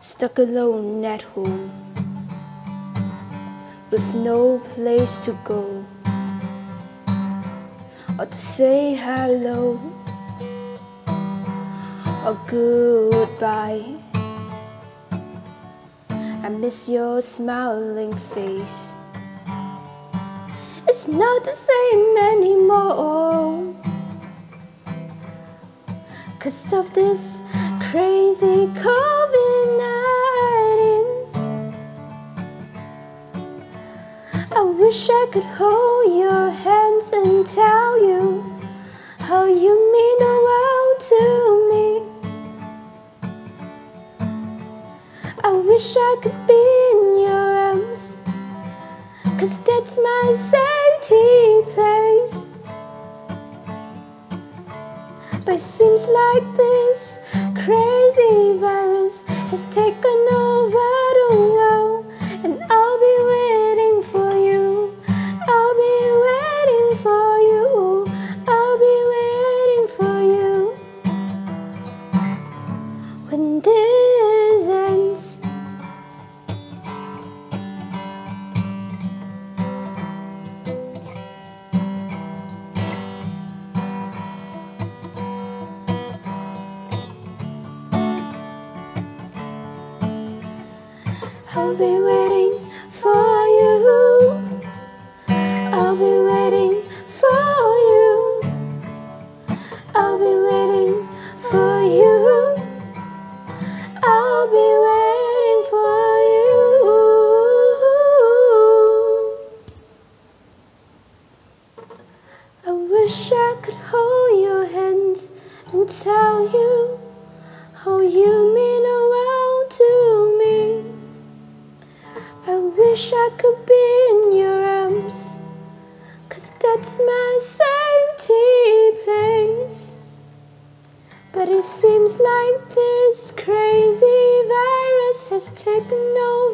stuck alone at home with no place to go or to say hello or goodbye. I miss your smiling face. It's not the same anymore. Cause of this crazy COVID I wish I could hold your hands and tell you how you mean the world to me. I wish I could be in your arms, cause that's my safety place. But it seems like this crazy virus has taken over When this ends, I'll be waiting for you. I'll be waiting wish I could hold your hands and tell you how you mean the world to me. I wish I could be in your arms, cause that's my safety place. But it seems like this crazy virus has taken over